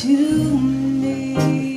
to me.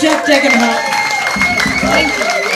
Jeff Degenhart. Thank you.